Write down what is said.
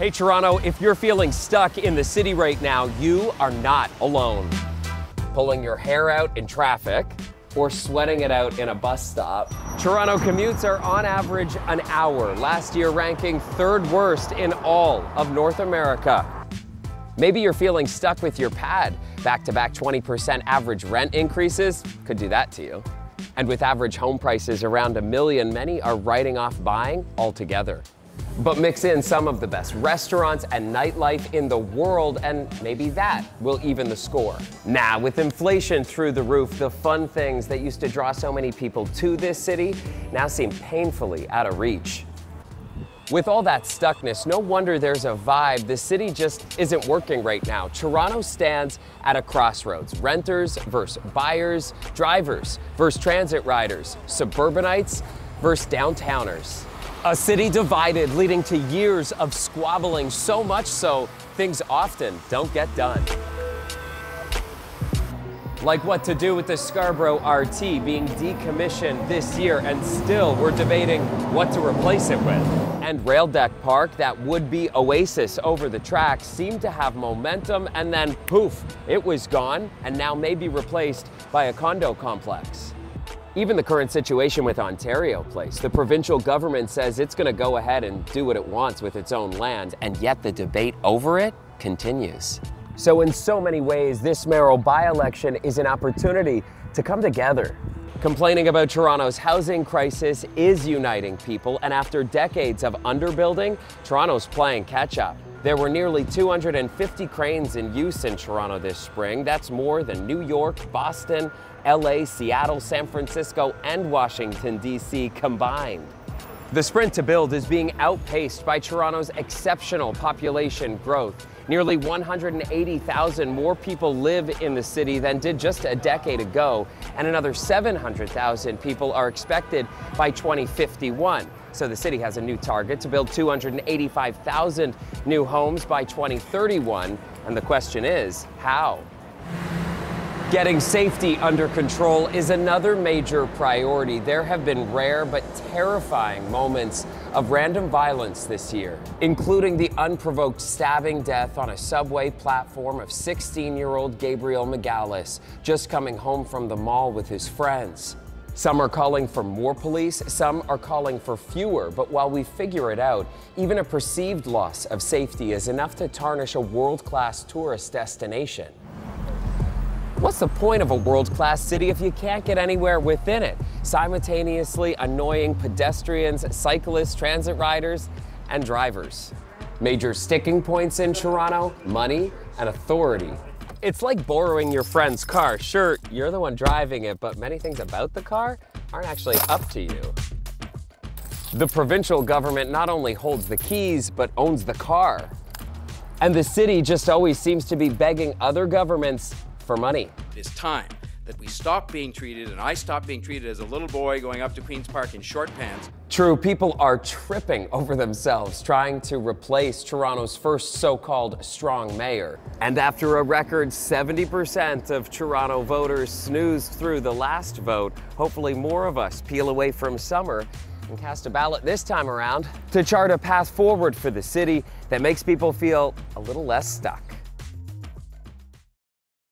Hey, Toronto, if you're feeling stuck in the city right now, you are not alone. Pulling your hair out in traffic or sweating it out in a bus stop. Toronto commutes are on average an hour, last year ranking third worst in all of North America. Maybe you're feeling stuck with your pad. Back to back 20% average rent increases could do that to you. And with average home prices around a million, many are writing off buying altogether. But mix in some of the best restaurants and nightlife in the world, and maybe that will even the score. Now, with inflation through the roof, the fun things that used to draw so many people to this city now seem painfully out of reach. With all that stuckness, no wonder there's a vibe. The city just isn't working right now. Toronto stands at a crossroads. Renters versus buyers, drivers versus transit riders, suburbanites versus downtowners. A city divided, leading to years of squabbling, so much so things often don't get done. Like what to do with the Scarborough RT being decommissioned this year, and still we're debating what to replace it with. And Rail Deck Park, that would be oasis over the track, seemed to have momentum, and then poof, it was gone, and now may be replaced by a condo complex. Even the current situation with Ontario Place, the provincial government says it's going to go ahead and do what it wants with its own land, and yet the debate over it continues. So, in so many ways, this mayoral by election is an opportunity to come together. Complaining about Toronto's housing crisis is uniting people, and after decades of underbuilding, Toronto's playing catch up. There were nearly 250 cranes in use in Toronto this spring. That's more than New York, Boston, LA, Seattle, San Francisco, and Washington, D.C. combined. The sprint to build is being outpaced by Toronto's exceptional population growth. Nearly 180,000 more people live in the city than did just a decade ago, and another 700,000 people are expected by 2051. So the city has a new target to build 285,000 new homes by 2031, and the question is, how? Getting safety under control is another major priority. There have been rare but terrifying moments of random violence this year, including the unprovoked stabbing death on a subway platform of 16 year old Gabriel Magalhaes, just coming home from the mall with his friends. Some are calling for more police, some are calling for fewer, but while we figure it out, even a perceived loss of safety is enough to tarnish a world class tourist destination. What's the point of a world class city if you can't get anywhere within it? Simultaneously annoying pedestrians, cyclists, transit riders, and drivers. Major sticking points in Toronto money and authority. It's like borrowing your friend's car. Sure, you're the one driving it, but many things about the car aren't actually up to you. The provincial government not only holds the keys, but owns the car. And the city just always seems to be begging other governments for money. It's time that we stop being treated, and I stop being treated as a little boy going up to Queen's Park in short pants. True, people are tripping over themselves trying to replace Toronto's first so called strong mayor. And after a record 70% of Toronto voters snoozed through the last vote, hopefully more of us peel away from summer and cast a ballot this time around to chart a path forward for the city that makes people feel a little less stuck.